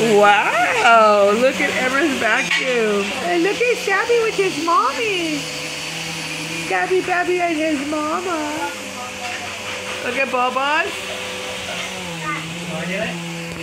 Wow, look at Emma's vacuum. And look at Shabby with his mommy. Gabby Babby and his mama. Look at Bobos.